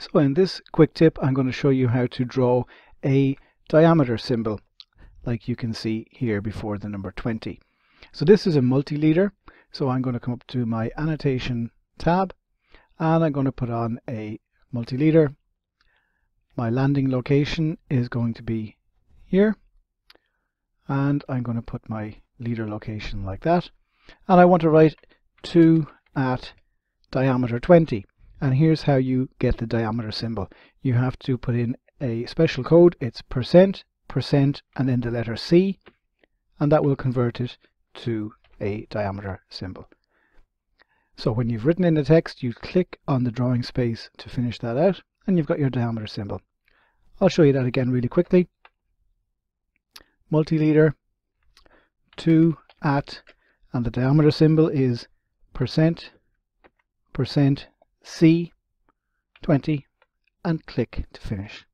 So in this quick tip I'm going to show you how to draw a diameter symbol like you can see here before the number 20. So this is a multi-leader so I'm going to come up to my annotation tab and I'm going to put on a multi-leader. My landing location is going to be here and I'm going to put my leader location like that and I want to write 2 at diameter 20 and here's how you get the diameter symbol. You have to put in a special code. It's percent, percent, and then the letter C, and that will convert it to a diameter symbol. So when you've written in the text, you click on the drawing space to finish that out, and you've got your diameter symbol. I'll show you that again really quickly. Multi-leader, 2 at, and the diameter symbol is percent, percent, C20 and click to finish.